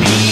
me.